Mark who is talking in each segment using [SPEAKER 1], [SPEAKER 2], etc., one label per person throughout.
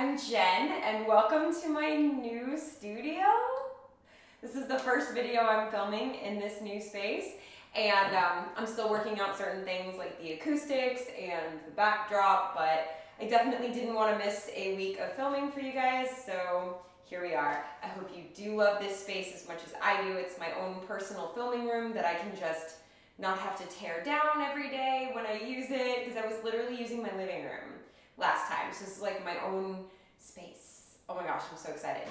[SPEAKER 1] I'm Jen, and welcome to my new studio. This is the first video I'm filming in this new space, and um, I'm still working out certain things like the acoustics and the backdrop, but I definitely didn't want to miss a week of filming for you guys, so here we are. I hope you do love this space as much as I do. It's my own personal filming room that I can just not have to tear down every day when I use it, because I was literally using my living room last time. So this is like my own space. Oh my gosh, I'm so excited.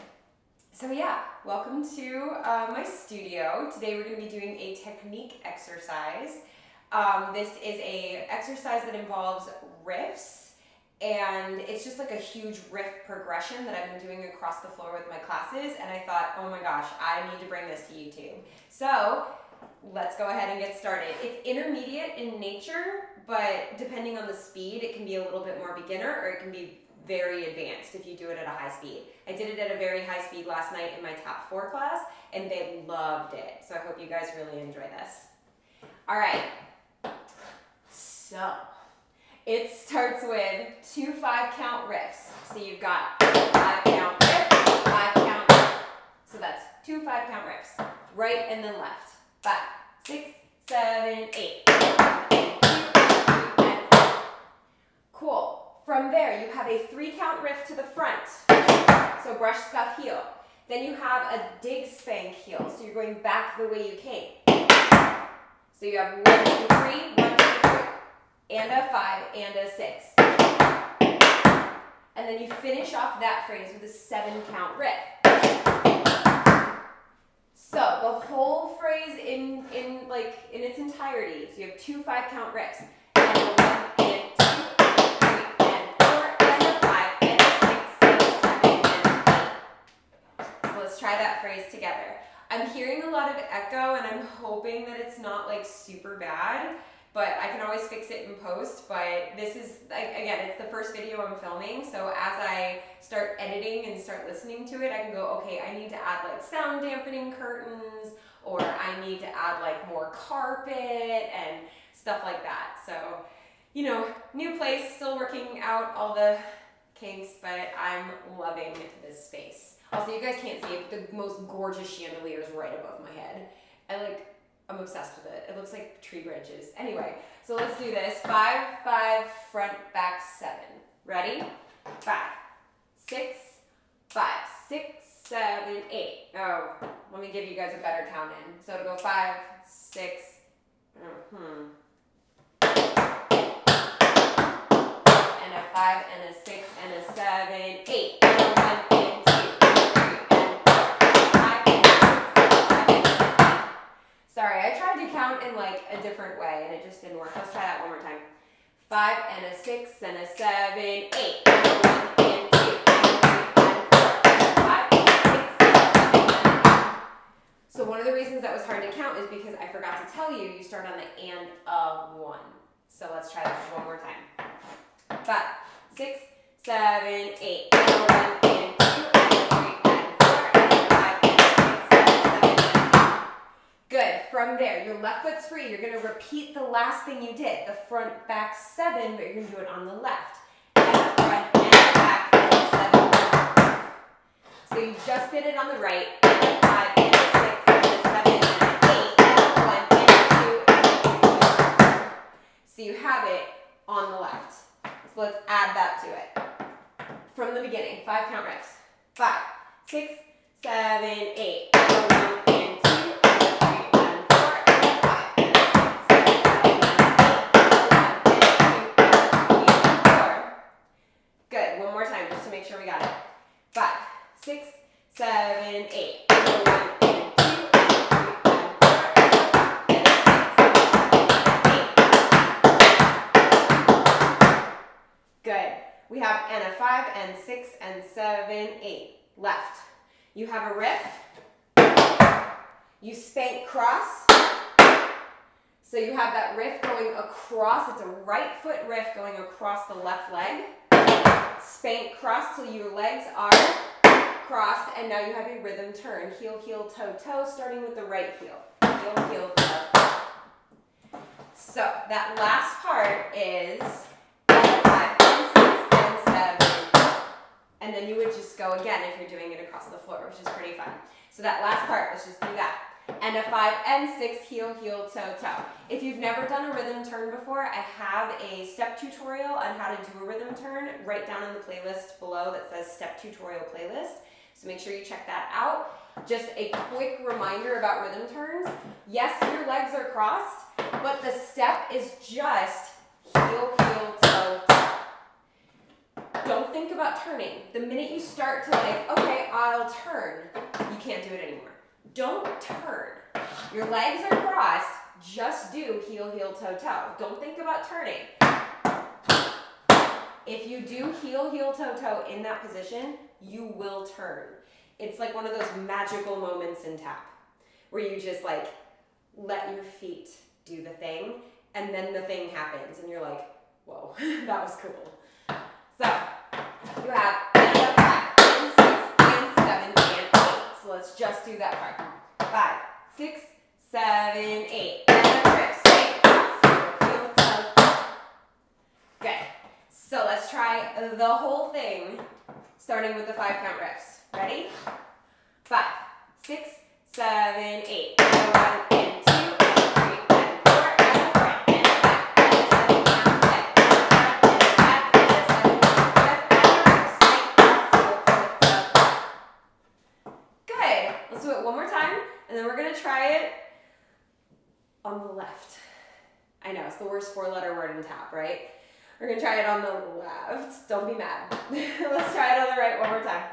[SPEAKER 1] So yeah, welcome to uh, my studio. Today we're going to be doing a technique exercise. Um, this is a exercise that involves riffs and it's just like a huge riff progression that I've been doing across the floor with my classes and I thought, oh my gosh, I need to bring this to YouTube. So let's go ahead and get started. It's intermediate in nature, but depending on the speed, it can be a little bit more beginner or it can be very advanced if you do it at a high speed. I did it at a very high speed last night in my tap four class and they loved it. So I hope you guys really enjoy this. All right, so it starts with two five count riffs. So you've got five count riff, five count riff. So that's two five count riffs, right and then left. Five, six, seven, eight. Cool. From there, you have a three count riff to the front. So brush, scuff, heel. Then you have a dig, spank, heel. So you're going back the way you came. So you have one, two, three, one, two, three, and a five, and a six. And then you finish off that phrase with a seven count riff. So the whole phrase in, in like in its entirety, so you have two five count riffs. And one, and two, and three, and four, and a five, and a six, seven, seven, and eight. So let's try that phrase together. I'm hearing a lot of echo and I'm hoping that it's not like super bad, but I can always fix it in post. But this is, again, it's the first video I'm filming. So as I start editing and start listening to it, I can go, okay, I need to add like sound dampening curtains or I need to add like more carpet and stuff like that. So, you know, new place, still working out all the kinks, but I'm loving this space. Also, you guys can't see it, but the most gorgeous chandelier is right above my head. I like, I'm obsessed with it. It looks like tree branches. Anyway, so let's do this. Five, five, front, back, seven. Ready? Five, six, five, six, seven, eight. Oh, let me give you guys a better count in. So it'll go five, six, mm-hmm. And a five, and a six, and a seven, eight. And a one, and two, and three, and four, five, and six, seven, eight. Sorry, I tried to count in like a different way and it just didn't work. Let's try that one more time. Five and a six and a seven, eight. So one of the reasons that was hard to count is because I forgot to tell you, you start on the and of one. So let's try that one more time. Five, six, seven, eight. One and two and a three and four and a five and a six and seven and eight. Good. From there, your left foot's free. You're going to repeat the last thing you did, the front, back, seven, but you're to do it on the left. And the front, and the back, and the seven. So you just did it on the right. So you have it on the left. So let's add that to it. From the beginning, five count riffs. Five, six, seven, eight, and a one, and two, and a three, and four, and a five, and a six, seven, seven, and an eight, and a one, and a two, and a three, and four. Good. One more time, just to make sure we got it. Five, six, seven, eight, and a one, and two, and a three, and four, and a five, and a six, seven, eight. Good. We have and a five and six and seven, eight. Left. You have a riff. You spank cross. So you have that riff going across. It's a right foot riff going across the left leg. Spank cross till your legs are crossed, and now you have a rhythm turn. Heel, heel, toe, toe, starting with the right heel. Heel, heel, toe. So that last part is and then you would just go again if you're doing it across the floor, which is pretty fun. So that last part, let's just do that. And a five and six, heel, heel, toe, toe. If you've never done a rhythm turn before, I have a step tutorial on how to do a rhythm turn right down in the playlist below that says step tutorial playlist. So make sure you check that out. Just a quick reminder about rhythm turns. Yes, your legs are crossed, but the step is just heel. Think about turning. The minute you start to like, okay, I'll turn, you can't do it anymore. Don't turn. Your legs are crossed, just do heel, heel, toe, toe. Don't think about turning. If you do heel, heel, toe, toe in that position, you will turn. It's like one of those magical moments in tap where you just like let your feet do the thing and then the thing happens and you're like, whoa, that was cool. You have and five, and six, and seven, and eight. So let's just do that part. Five, six, seven, eight. A. So let's try the whole thing, starting with the five count riffs. Ready? Five, six, seven, eight. One, and two, and three, and four, and a front, and a back, and a seven count left, and a front, and a back, and a seven count left, and a right, snake, heel, toe, toe. Good. Let's do it one more time, and then we're gonna try it on the left. I know, it's the worst four-letter word in tap, right? We're gonna try it on the left. Don't be mad. Let's try it on the right one more time.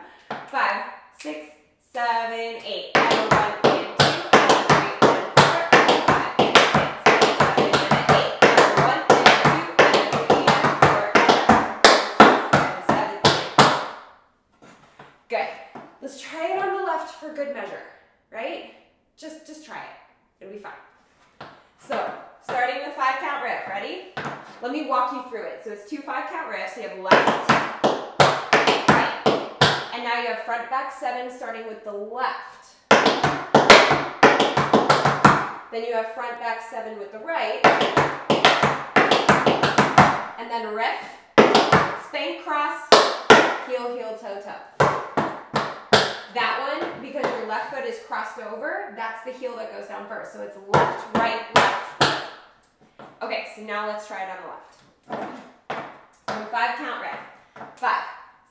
[SPEAKER 1] Five, six, seven, eight. And a one, and two, and a three, and a four, and a five, and a six, and a seven, and a eight. And a one, and a two, and a three, and a four, and a five, and a six, and a seven. Good. Let's try it on the left for good measure, right? Just, just try it. It'll be fine. So, starting with five count riff. Ready? Let me walk you through it. So it's two five count riffs. So you have left, right, and now you have front back seven starting with the left. Then you have front back seven with the right. And then riff, spank cross, heel, heel, toe, toe. That one, because your left foot is crossed over, that's the heel that goes down first. So it's left, right, left. Okay, so now let's try it on the left. Five count riff. Five,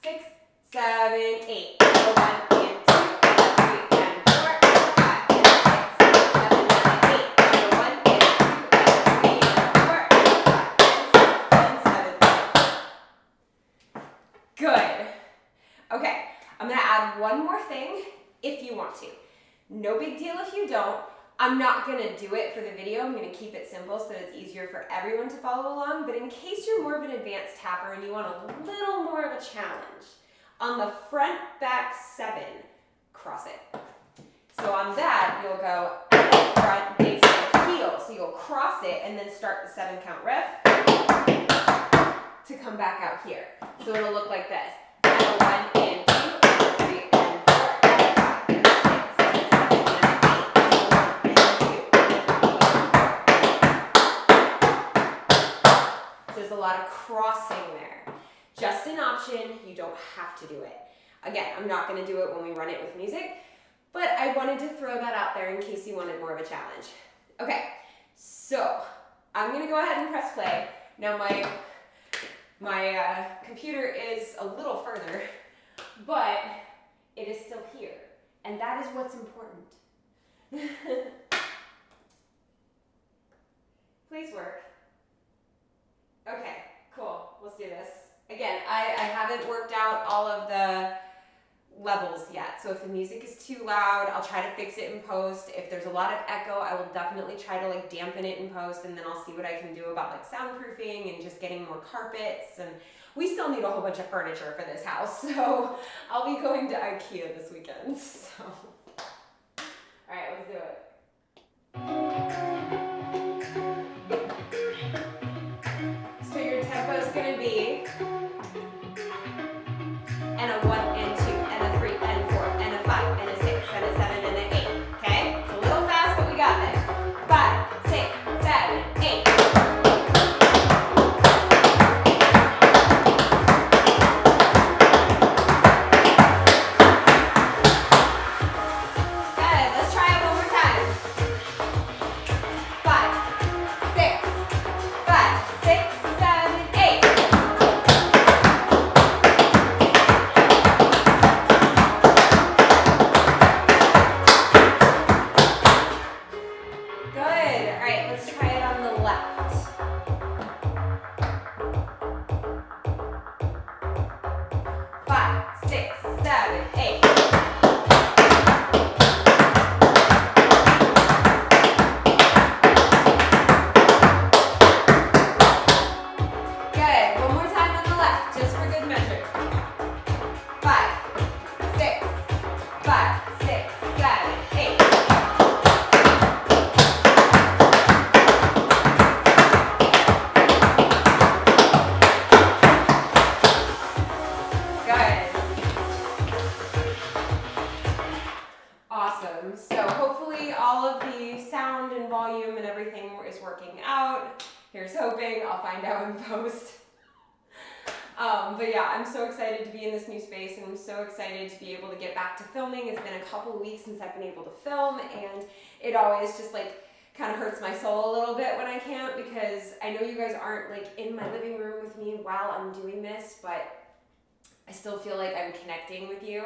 [SPEAKER 1] six, seven, eight. A one, and two, and a three, and four, and a five, and a six, and a seven, and a eight. And a one, and a two, and a three, and a four, and a five, and a six, and seven. Good. Okay, I'm gonna add one more thing if you want to. No big deal if you don't. I'm not gonna do it for the video. I'm gonna keep it simple so that it's easier for everyone to follow along. But in case you're more of an advanced tapper and you want a little more of a challenge, on the front back seven, cross it. So on that, you'll go front, big heel. So you'll cross it and then start the seven count riff to come back out here. So it'll look like this. One, and two, and a three, and four, and a five, and a six, and a seven, and an eight, and a one, and a two, and a three, and a four. So there's a lot of crossing there. Just an option, you don't have to do it. Again, I'm not gonna do it when we run it with music, but I wanted to throw that out there in case you wanted more of a challenge. Okay, so I'm gonna go ahead and press play. Now my my uh, computer is a little further, but it is still here. And that is what's important. Please work. Okay, cool. Let's do this. Again, I, I haven't worked out all of the levels yet. So if the music is too loud, I'll try to fix it in post. If there's a lot of echo, I will definitely try to like dampen it in post and then I'll see what I can do about like soundproofing and just getting more carpets and we still need a whole bunch of furniture for this house. So I'll be going to Ikea this weekend. So all right, let's do it. Working out. Here's hoping. I'll find out in post. Um, but yeah, I'm so excited to be in this new space and I'm so excited to be able to get back to filming. It's been a couple weeks since I've been able to film and it always just like kind of hurts my soul a little bit when I can't because I know you guys aren't like in my living room with me while I'm doing this, but I still feel like I'm connecting with you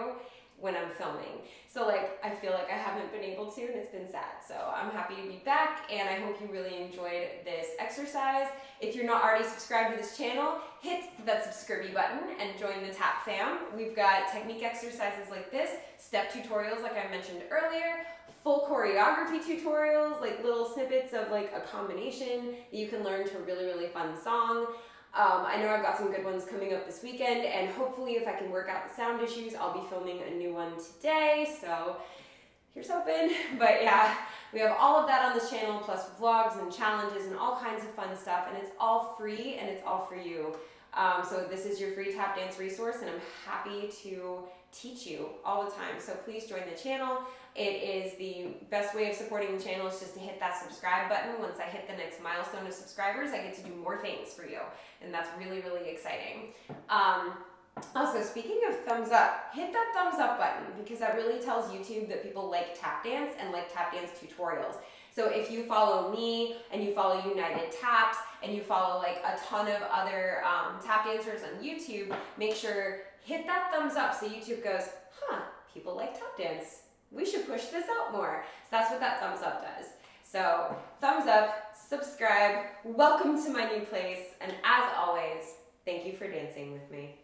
[SPEAKER 1] when I'm filming. So like I feel like I haven't been able to and it's been sad. So I'm happy to be back and I hope you really enjoyed this exercise. If you're not already subscribed to this channel, hit that subscribe button and join the TAP fam. We've got technique exercises like this, step tutorials like I mentioned earlier, full choreography tutorials, like little snippets of like a combination that you can learn to a really, really fun song. Um, I know I've got some good ones coming up this weekend, and hopefully, if I can work out the sound issues, I'll be filming a new one today. So, here's hoping. But yeah, we have all of that on this channel, plus vlogs and challenges and all kinds of fun stuff, and it's all free and it's all for you. Um, so, this is your free tap dance resource, and I'm happy to teach you all the time. So, please join the channel. It is the best way of supporting the channel is just to hit that subscribe button. Once I hit the next milestone of subscribers, I get to do more things for you. And that's really, really exciting. Um, also, speaking of thumbs up, hit that thumbs up button because that really tells YouTube that people like tap dance and like tap dance tutorials. So if you follow me and you follow United Taps and you follow like a ton of other um, tap dancers on YouTube, make sure hit that thumbs up so YouTube goes, huh, people like tap dance we should push this out more. So that's what that thumbs up does. So thumbs up, subscribe, welcome to my new place, and as always, thank you for dancing with me.